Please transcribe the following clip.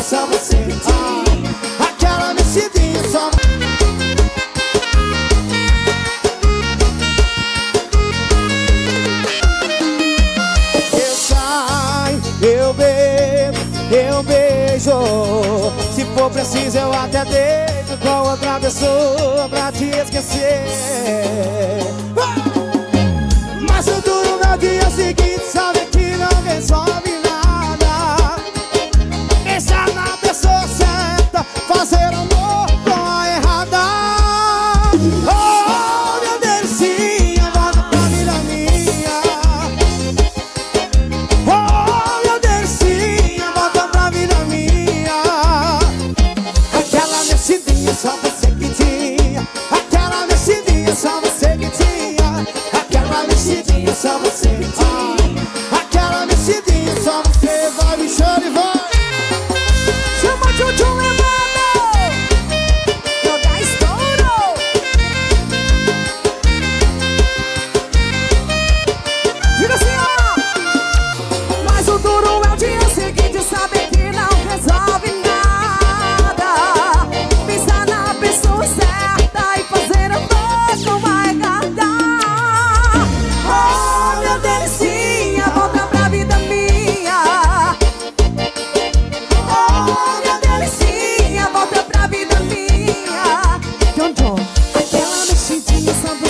É só você. Tem Aquela mexidinha só. Eu saio, eu bebo, eu beijo. Se for preciso eu até deito com outra pessoa pra te esquecer. It's. Só